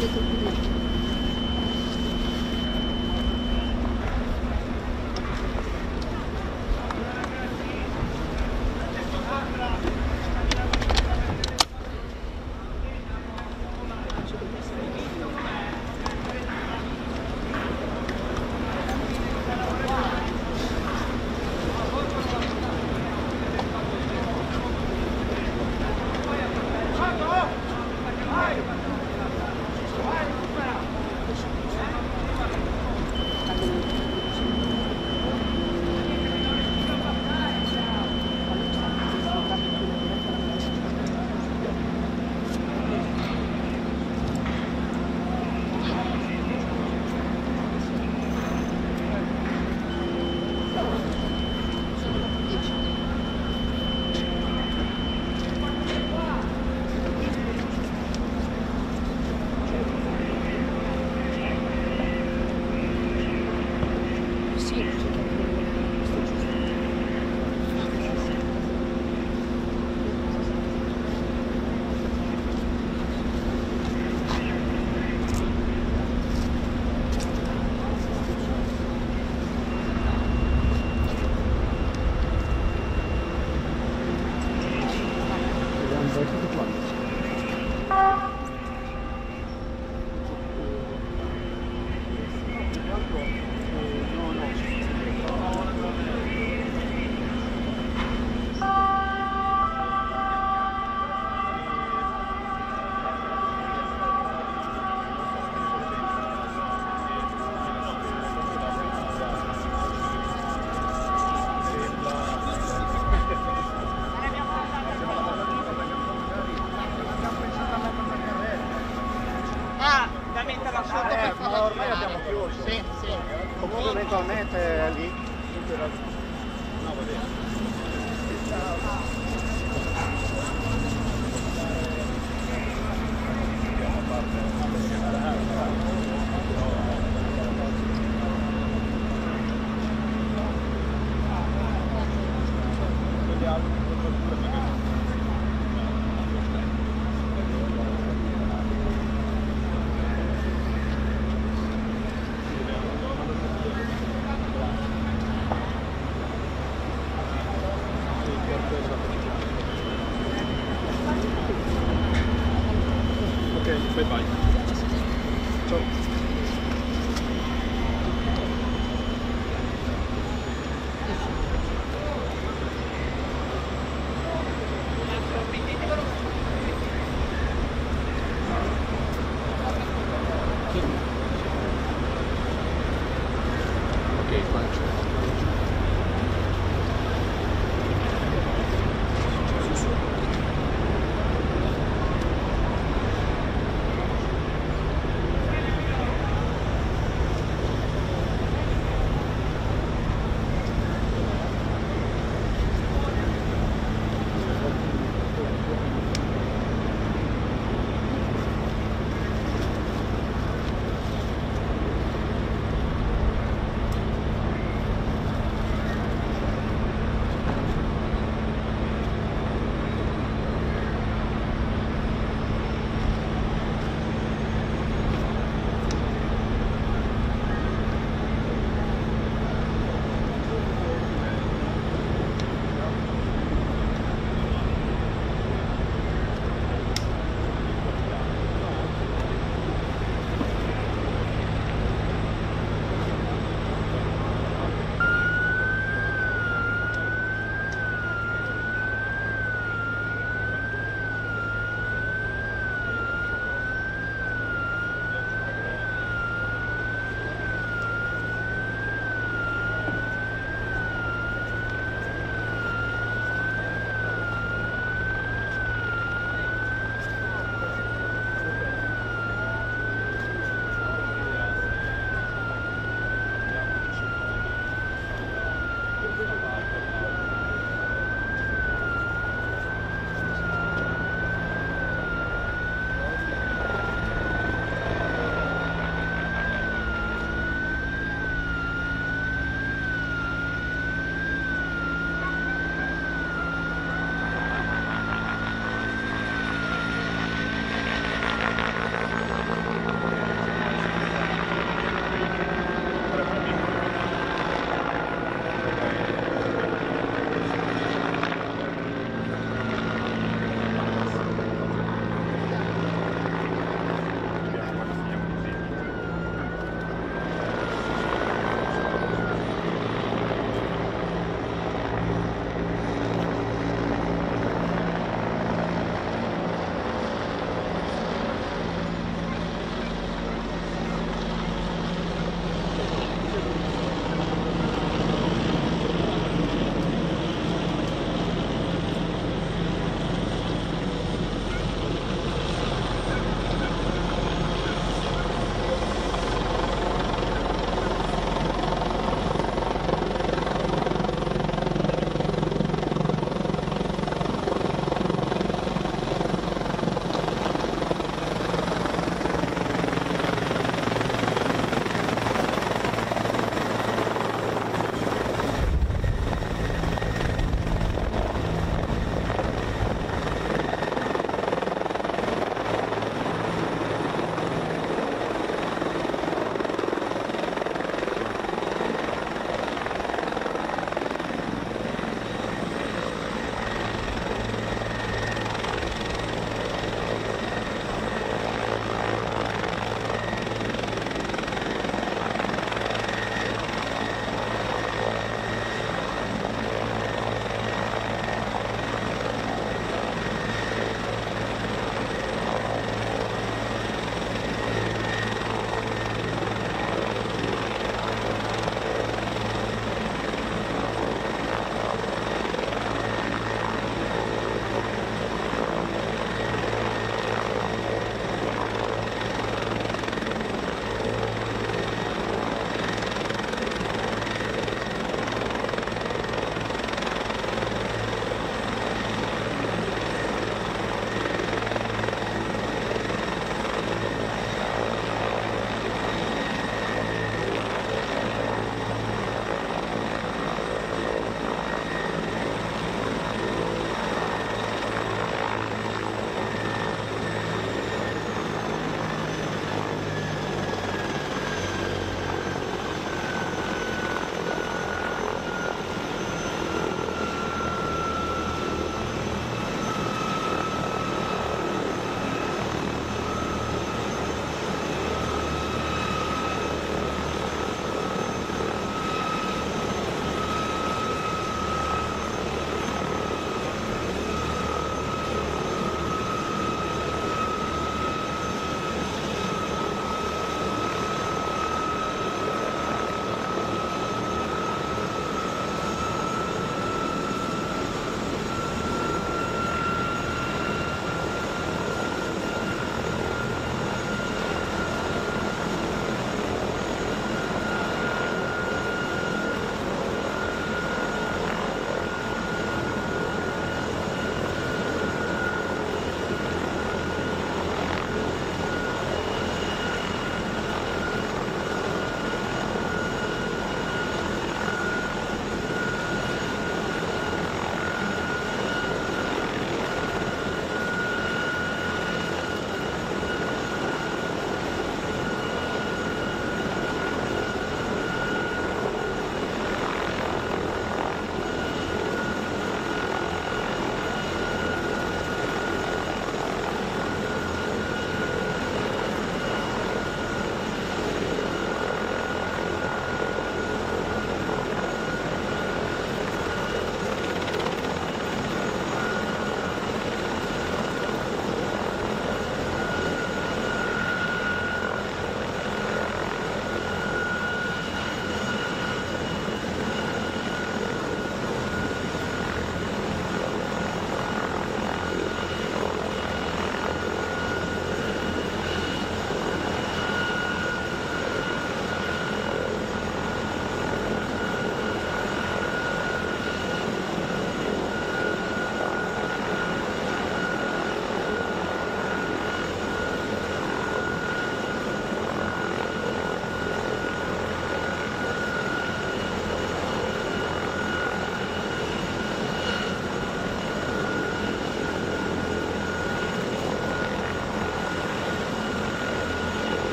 Obrigada.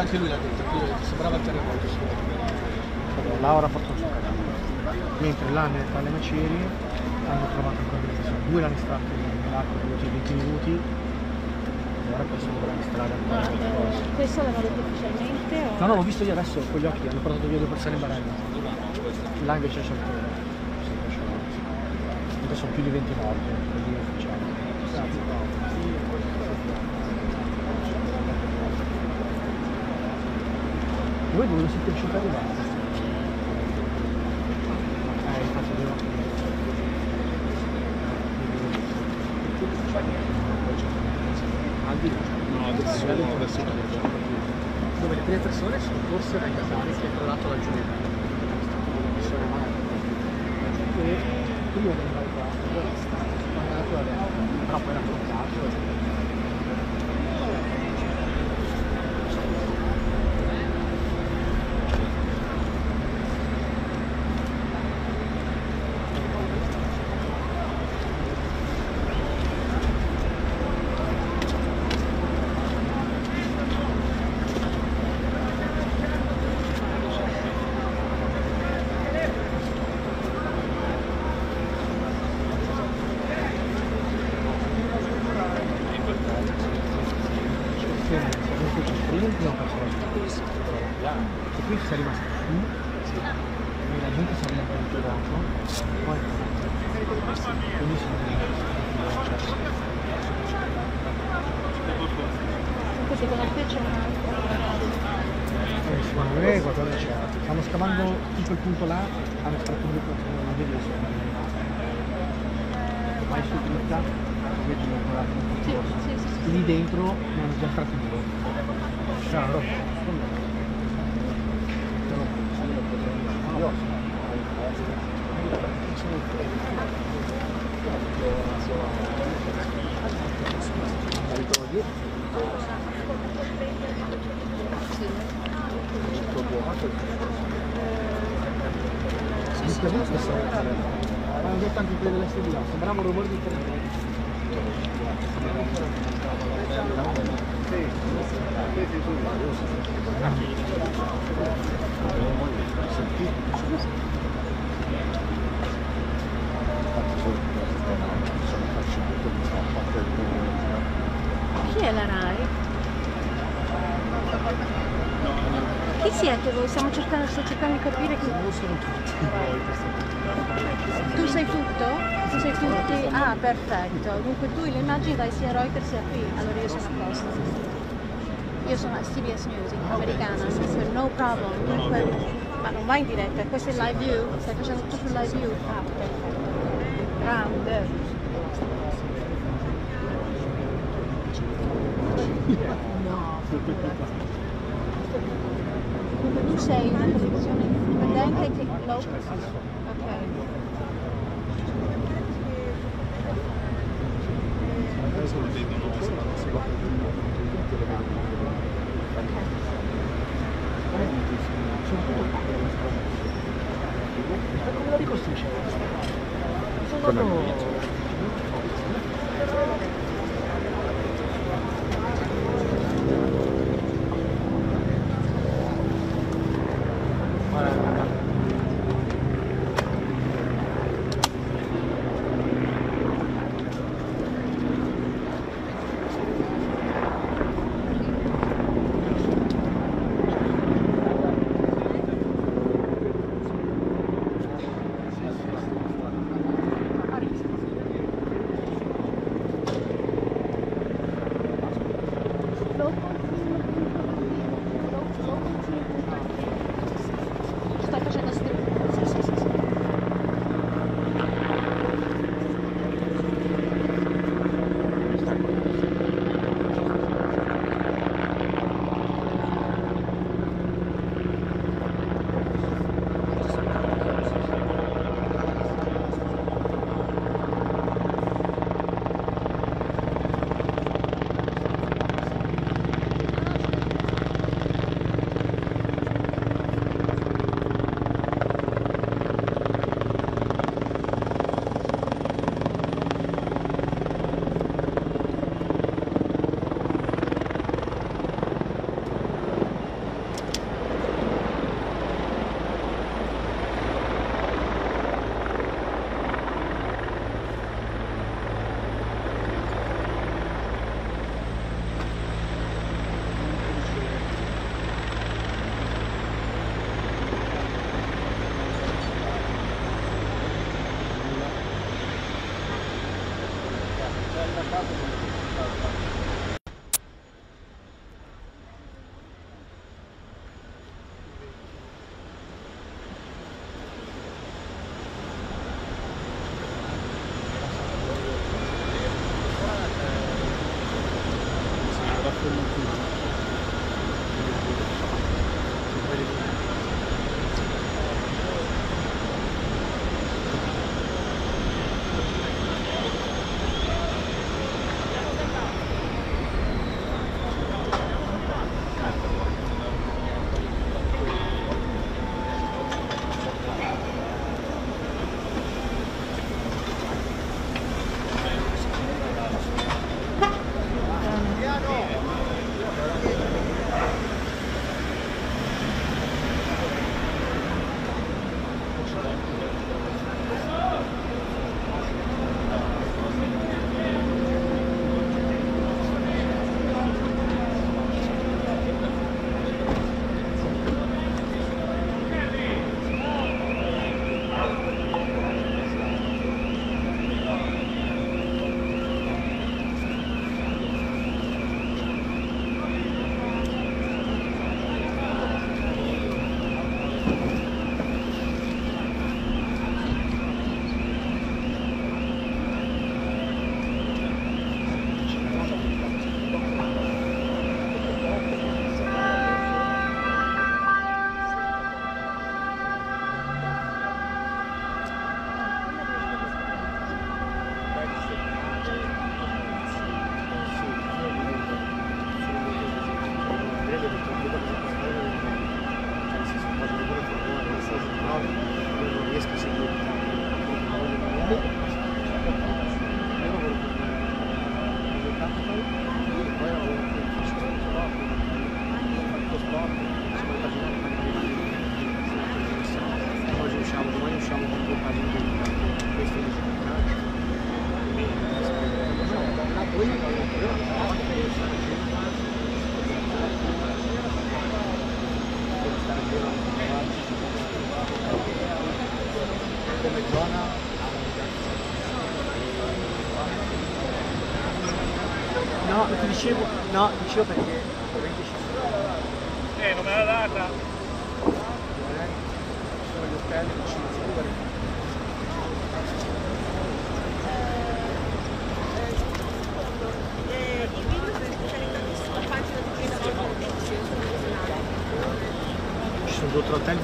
Anche, lui l'ha detto, che sembrava il terremoto. Allora, Laura ha fatto il suo. Mentre là nel Valle Macieri hanno trovato ancora persone. Due l'hanno estratto nell'arco di 20 minuti. Ora poi sono dovranno estrarre ancora qualcosa. Questo l'hanno detto ufficialmente? O... No, no, l'ho visto io adesso con gli occhi, hanno portato via due persone in barella. Là invece c'è ancora. Adesso sono più di 20 morti, quindi è ufficiale. Voi dove siete riusciti ad arrivare? Eh, infatti devo... No, adesso, adesso Dove le prime persone sono corse dai casali che è crollato la giù. Sono io venivo qua, quando era quello del- però poi era bloccato. Prima non perso la e qui sei rimasto su e la gente si è venuta dopo poi quindi sono Comunque secondo te c'è un altro. Eh, secondo me qualcosa c'è stanno scavando tutto il punto due cose non vedi adesso vai su dritta vedi ancora un Sì, sì, sì, sì. lì dentro ne hanno già estratti due. C'è una roba Questo ma hanno detto anche di là sembrava un rumore di treno Chi è la RAI? Chi siete voi? Stiamo cercando, sto cercando di capire chi. Tu sei tutto? Tu sei tutti? Ah, perfetto. Dunque tu le immagini dai sia Reuters sia qui. Allora io sono a posto. Io sono a CBS News, americana, so no problem. Dunque, ma non vai in diretta, questo è live view? Stai facendo tutto sul live view? Ah, perfetto. Grande. No, Dunque tu sei una televisione indipendente che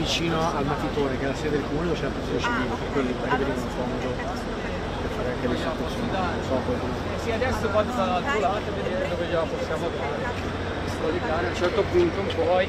vicino al Matitone, che è la sede del comune, dove c'è la protezione civile, ah, ah, per quelli che venivano in fondo per fare anche le situazioni. Non so, poi... Eh, sì, adesso quando sarà al volante vedere dove già possiamo trovare. A un certo punto poi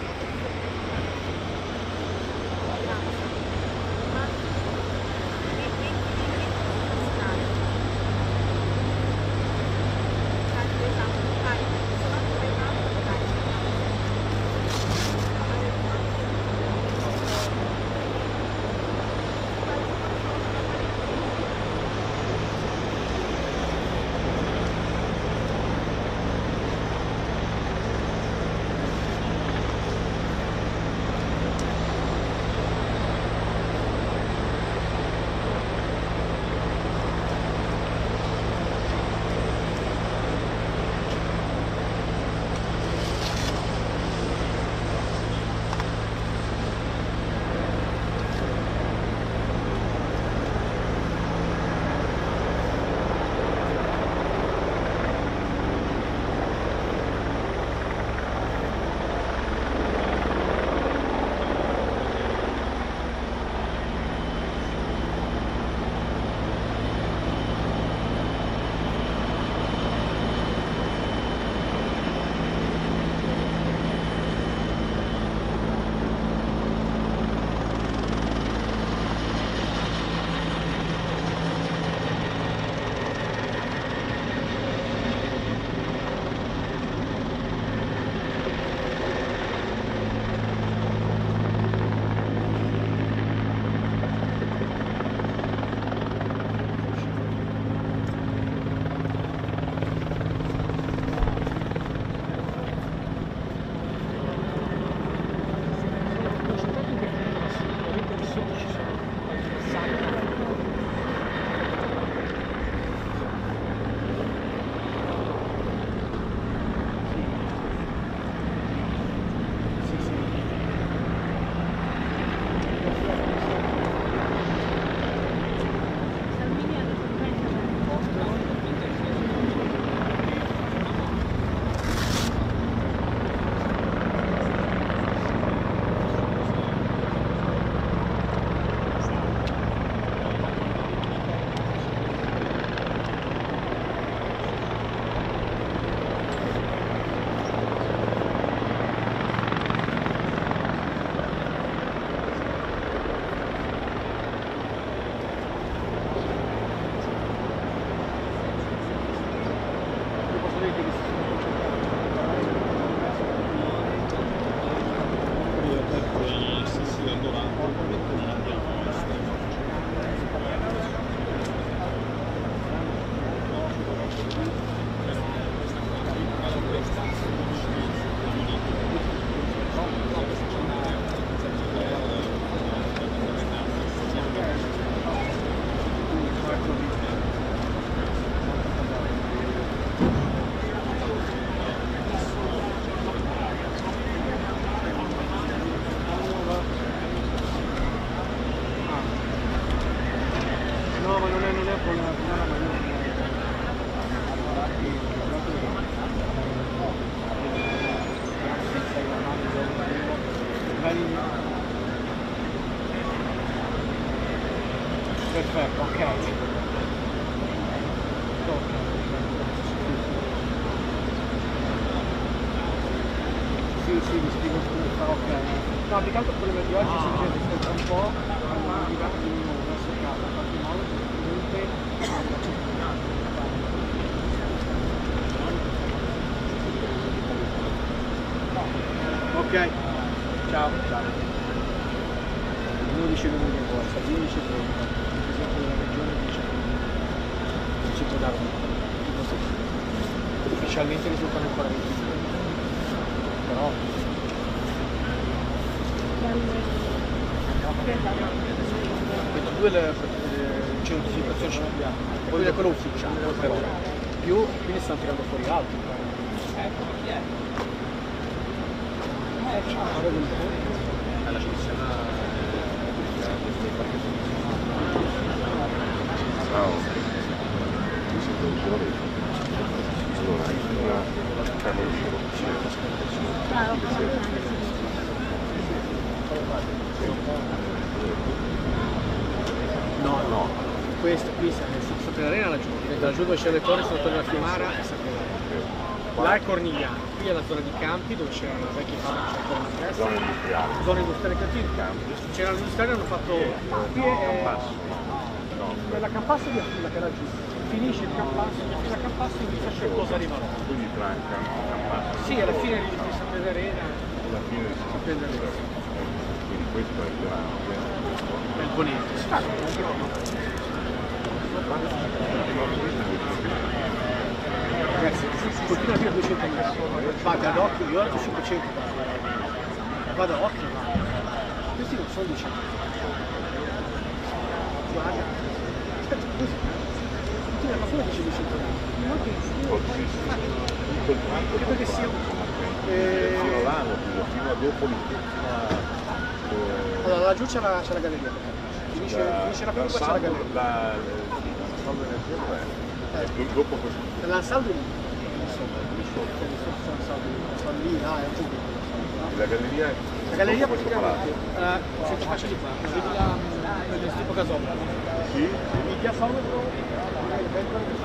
No, no. Questo qui è Sapere Arena laggiù, diventa laggiù dove c'è le torri, sono torri a Fiumara e Sapere Là è Cornigliano, qui è la zona di campi dove c'è la vecchia fabbrica Zona industriale. Zona industriale campi. C'era l'industriale hanno fatto. Qui è. è la campassa di Attila che è laggiù. Finisce il campasso, la campassa inizia c'è cosa arriva là. Quindi tranca Campassa. Sì, alla fine di di Sapere Arena, Alla fine di Sapere Arena. Quindi questo è il grano. È il ponente. Ragazzi, continua a dire 200 metri. Vado ad occhio, io ho detto 500. Vado ad occhio, ma questi non sono 200. Guarda. Continua, ma come dice 200 metri? Anche perché sia... Eh, Fino all'anno, fino fino a dopo l'ultima. allora, laggiù c'è la, c'è la galleria. Finisce, finisce la curva, c'è la galleria. La, la dov'è? Eh, dopo questo. L'ansaldo lì. Là, è giù. La galleria La galleria praticamente, eh, se ti faccio di qua, vedi la, tipo gasola. Sì? Il diafanometro, le pentole che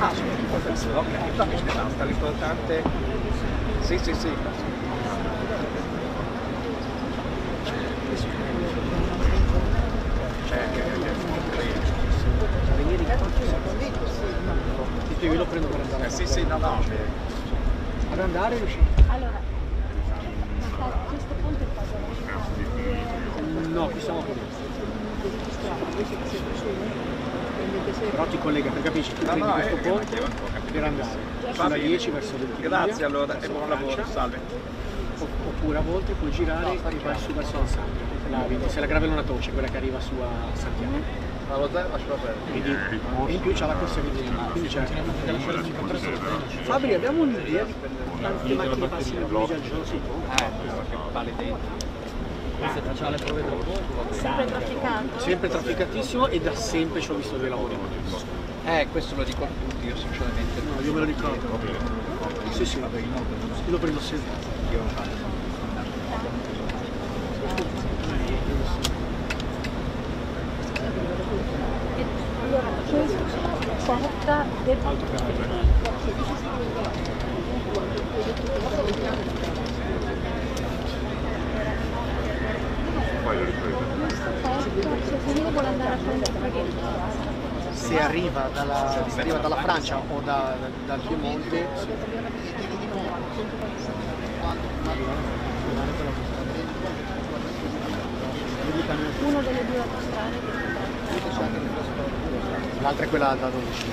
Ah, sono l'importante. Ok, capisci, basta, l'importante. Sì, sì, sì. Spiego, io lo prendo per andare. Eh, sì, sì, no, no. Ad andare riuscite? 10 no, no, questo ponte per andare sulla 10 verso Ventimiglia grazie allora e buon lavoro salve oppure a volte puoi girare no, e vai su verso la Santa la, se la gravellona toccia quella che arriva su a Santiago quindi in più c'è la corsa di Milano quindi c'è Fabri abbiamo un'idea di quante macchine passano al giorno sul ponte? eh, dentro sempre trafficato sempre trafficatissimo e da sempre ci ho visto dei lavori eh, questo lo dico a tutti, io sinceramente. No, io me lo ricordo. Sì, sì, io lo prendo sempre. Allora, questo porta del Poi lo riprendo. Questo se uno vuole andare a prendere il traghetto, Se arriva dalla, se arriva dalla Francia o da- dal Piemonte, uno delle due autostrade l'altra è quella da 12.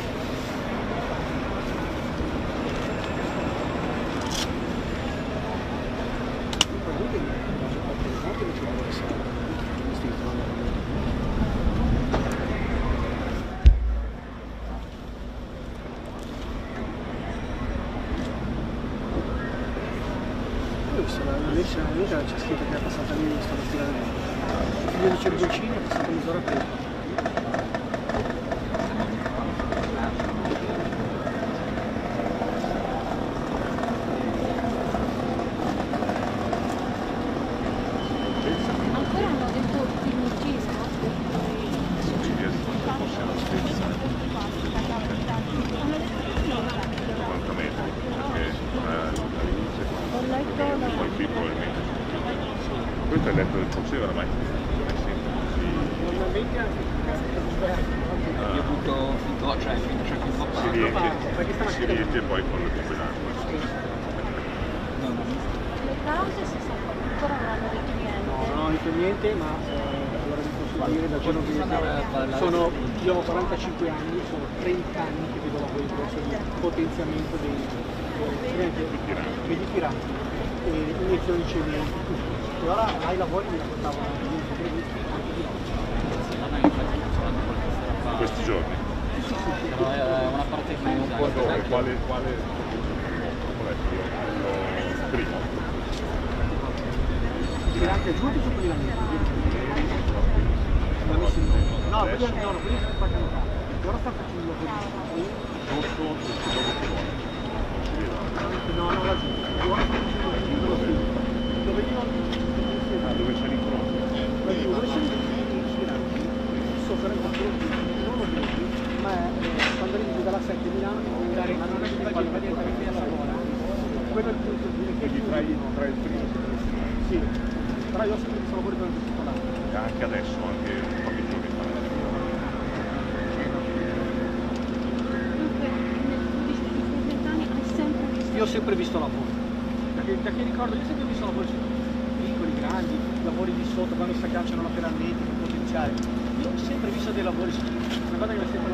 Io ho visto la invece la amica c'è scritto che è passata lì stamattina io di Cervicino è passata mezz'ora prima Ancora hanno detto il mutismo. Ci riesco, forse la stessa, 90 metri, perché eh, all'inizio Ho letto poi qui probabilmente questo è il letto del poseo oramai è sempre così normalmente Io butto finto, cioè finto, cioè finto si riempie, si riempie poi con le tube d'acqua le cause si sa ancora non hanno detto niente. No, non ho detto niente, ma eh, allora vi posso dire da genovese, sono, io ho 45 anni, sono 30 anni che vedo lavori in corso di potenziamento dei dei- vedi tiranti, e iniezioni cementi, tutto. E ora ai lavori mi raccontavano anche questi giorni Però è una parte chiusa. quale quale quale qual è quello quello primo Tiranti a giù o su quelli da me? Da me sì. No, quelli no, no, quelli stanno facendo fare. E ora Ah, dove c'è l'incontro? Eh, dove c'è ma eh, quando arrivi dalla 7 Milano devi non è che fai direttamente alla quello è il punto di quindi tra il, tra il primo sì. Però io sempre sono pure per il circolare anche adesso anche pochi giorni fa io ho sempre visto la foto da che, da che ricordo io sempre sotto, quando si agganciano lateralmente, potenziale. Io ho sempre visto dei lavori, una cosa che mi ha sempre.